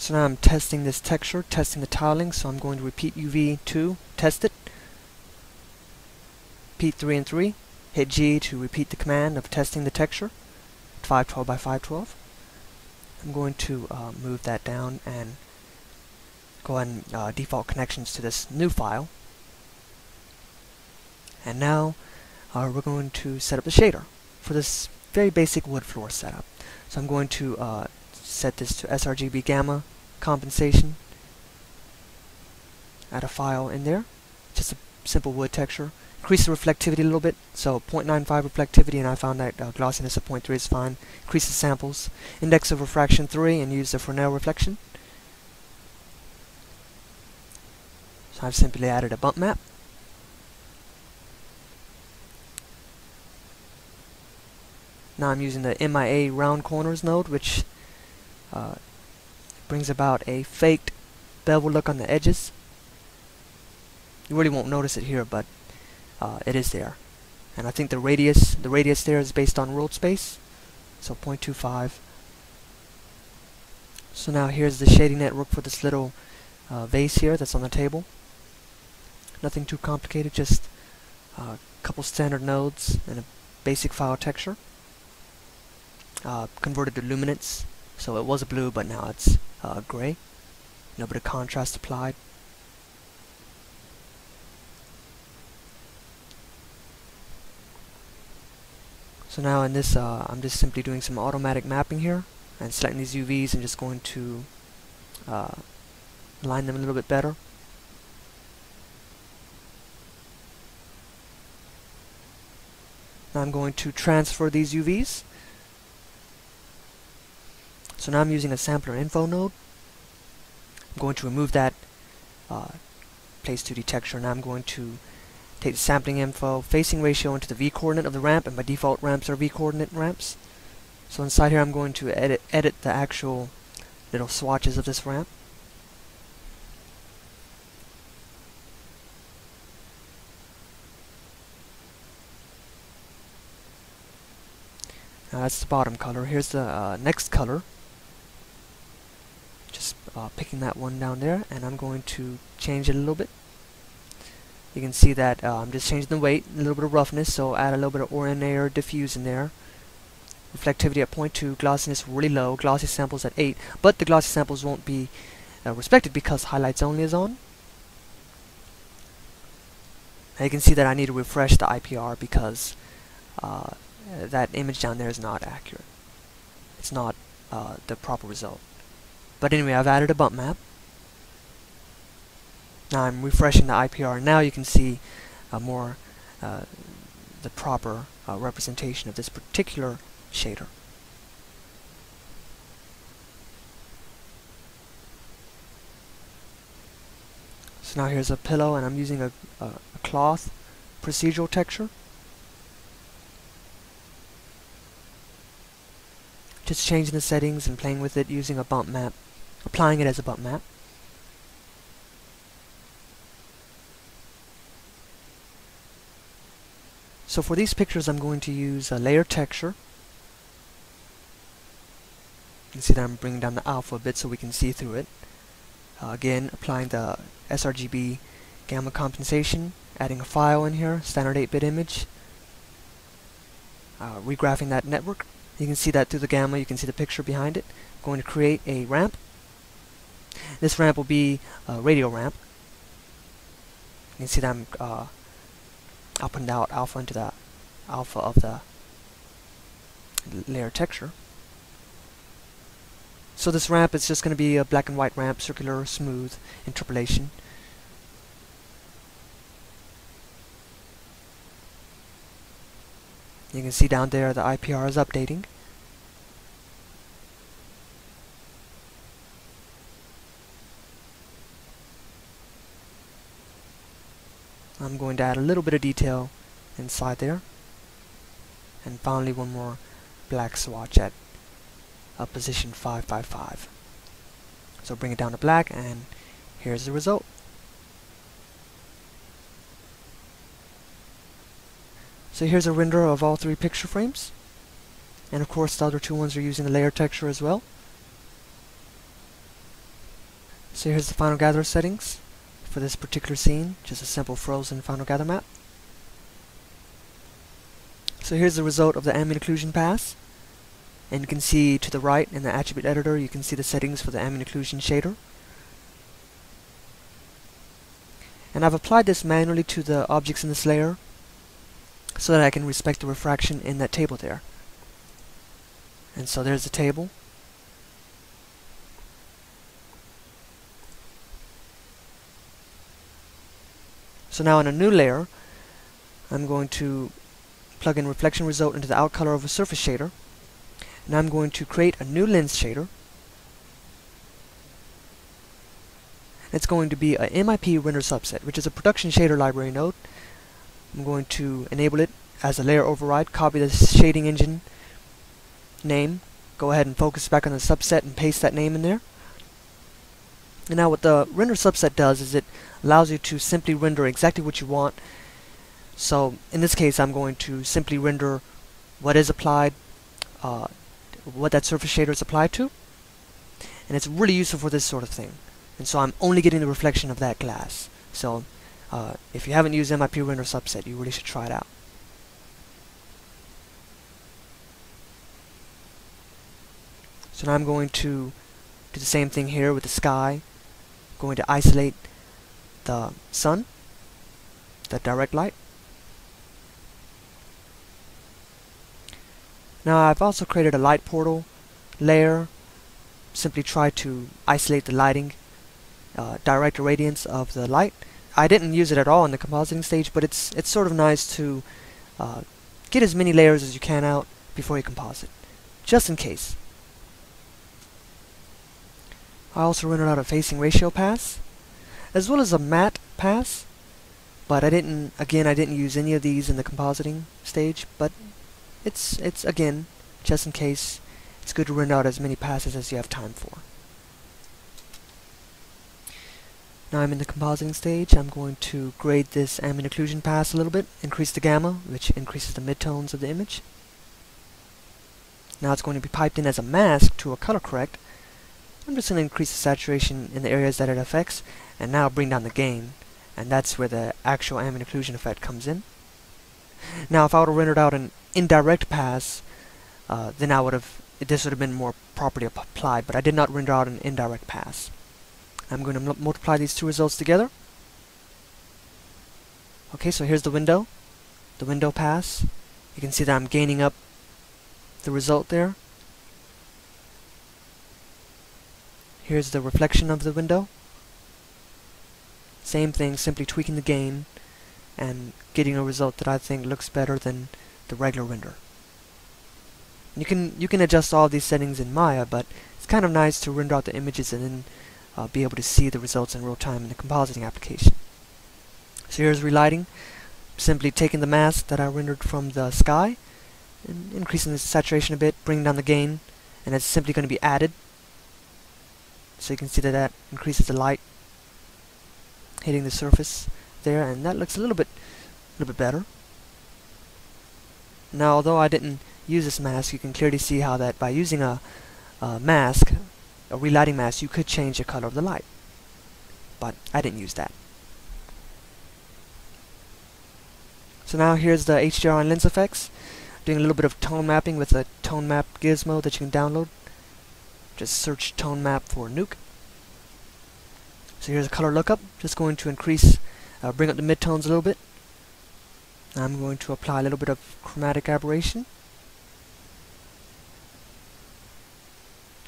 So now I'm testing this texture, testing the tiling, so I'm going to repeat UV2, test it, repeat 3 and 3, hit G to repeat the command of testing the texture, 512 by 512. I'm going to uh, move that down and go ahead and uh, default connections to this new file. And now uh, we're going to set up the shader for this very basic wood floor setup. So I'm going to uh, set this to sRGB gamma compensation. Add a file in there, just a simple wood texture. Increase the reflectivity a little bit, so 0.95 reflectivity, and I found that uh, glossiness of 0.3 is fine. Increase the samples. Index of refraction 3, and use the Fresnel reflection. So I've simply added a bump map. Now I'm using the MIA round corners node, which uh, brings about a faked bevel look on the edges. You really won't notice it here, but uh, it is there. And I think the radius, the radius there is based on world space, so 0.25. So now here's the shading network for this little uh, vase here that's on the table. Nothing too complicated, just a uh, couple standard nodes and a basic file texture. Uh, converted to luminance so it was blue, but now it's uh, gray. A little bit of contrast applied. So now in this, uh, I'm just simply doing some automatic mapping here and selecting these UVs and just going to uh, align them a little bit better. Now I'm going to transfer these UVs so now I'm using a sampler info node. I'm going to remove that uh, place 2D texture. Now I'm going to take the sampling info, facing ratio into the V coordinate of the ramp, and by default ramps are V coordinate ramps. So inside here I'm going to edit, edit the actual little swatches of this ramp. Now that's the bottom color. Here's the uh, next color uh, picking that one down there and I'm going to change it a little bit. You can see that uh, I'm just changing the weight a little bit of roughness so add a little bit of or diffuse in there. Reflectivity at 0.2 glossiness really low glossy samples at 8 but the glossy samples won't be uh, respected because highlights only is on. And you can see that I need to refresh the IPR because uh, that image down there is not accurate. It's not uh, the proper result but anyway, I've added a bump map. Now I'm refreshing the IPR. Now you can see uh, more uh, the proper uh, representation of this particular shader. So now here's a pillow and I'm using a, a, a cloth procedural texture. Just changing the settings and playing with it using a bump map applying it as a bump map. So for these pictures I'm going to use a layer texture. You can see that I'm bringing down the alpha a bit so we can see through it. Uh, again, applying the sRGB gamma compensation, adding a file in here, standard 8-bit image, uh, regraphing that network. You can see that through the gamma, you can see the picture behind it. going to create a ramp this ramp will be a radial ramp. You can see that I'm uh, up and out alpha into the alpha of the layer texture. So this ramp is just going to be a black and white ramp, circular, smooth, interpolation. You can see down there the IPR is updating. I'm going to add a little bit of detail inside there. And finally one more black swatch at a position 555 so bring it down to black and here's the result so here's a render of all three picture frames and of course the other two ones are using the layer texture as well So here's the final gather settings for this particular scene, just a simple frozen final gather map. So here's the result of the ambient occlusion pass. And you can see to the right in the attribute editor, you can see the settings for the ambient occlusion shader. And I've applied this manually to the objects in this layer so that I can respect the refraction in that table there. And so there's the table. So now in a new layer, I'm going to plug in reflection result into the out color of a surface shader. And I'm going to create a new lens shader. It's going to be a MIP render subset, which is a production shader library node. I'm going to enable it as a layer override, copy the shading engine name, go ahead and focus back on the subset and paste that name in there. And now what the render subset does is it allows you to simply render exactly what you want. So in this case I'm going to simply render what is applied, uh, what that surface shader is applied to. And it's really useful for this sort of thing. And so I'm only getting the reflection of that glass. So uh, if you haven't used MIP render subset, you really should try it out. So now I'm going to do the same thing here with the sky. I'm going to isolate the sun, the direct light. Now I've also created a light portal layer. Simply try to isolate the lighting, uh, direct radiance of the light. I didn't use it at all in the compositing stage, but it's it's sort of nice to uh, get as many layers as you can out before you composite, just in case. I also rendered out a facing ratio pass, as well as a matte pass, but I didn't, again, I didn't use any of these in the compositing stage, but it's, it's again, just in case, it's good to render out as many passes as you have time for. Now I'm in the compositing stage, I'm going to grade this ambient occlusion pass a little bit, increase the gamma, which increases the midtones of the image. Now it's going to be piped in as a mask to a color correct, I'm just going to increase the saturation in the areas that it affects and now bring down the gain and that's where the actual ambient occlusion effect comes in. Now if I would have rendered out an indirect pass uh, then I would have this would have been more properly applied but I did not render out an indirect pass. I'm going to multiply these two results together. Okay so here's the window the window pass you can see that I'm gaining up the result there Here's the reflection of the window. Same thing, simply tweaking the gain and getting a result that I think looks better than the regular render. You can you can adjust all these settings in Maya, but it's kind of nice to render out the images and then uh, be able to see the results in real time in the compositing application. So here's relighting. Simply taking the mask that I rendered from the sky and increasing the saturation a bit, bringing down the gain, and it's simply going to be added so you can see that that increases the light hitting the surface there and that looks a little bit a little bit better now although I didn't use this mask you can clearly see how that by using a, a mask a relighting mask you could change the color of the light but I didn't use that so now here's the HDR on lens effects doing a little bit of tone mapping with a tone map gizmo that you can download just search tone map for Nuke. So here's a color lookup. Just going to increase, uh, bring up the midtones a little bit. I'm going to apply a little bit of chromatic aberration.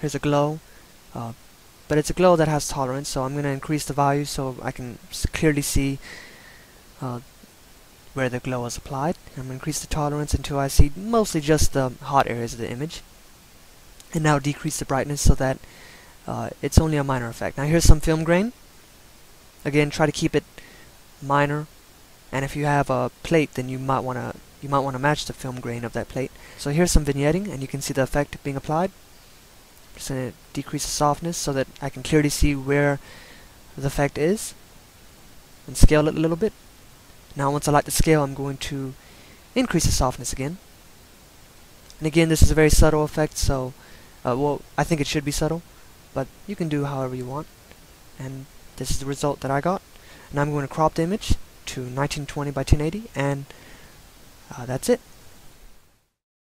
Here's a glow, uh, but it's a glow that has tolerance, so I'm going to increase the value so I can clearly see uh, where the glow is applied. I'm going to increase the tolerance until I see mostly just the hot areas of the image and now decrease the brightness so that uh, it's only a minor effect. Now here's some film grain. Again, try to keep it minor, and if you have a plate, then you might want to you might want to match the film grain of that plate. So here's some vignetting, and you can see the effect being applied. Just going to decrease the softness so that I can clearly see where the effect is, and scale it a little bit. Now once I like the scale, I'm going to increase the softness again. And again, this is a very subtle effect, so uh, well, I think it should be subtle, but you can do however you want. and this is the result that I got and I'm going to crop the image to 1920 by 1080 and uh, that's it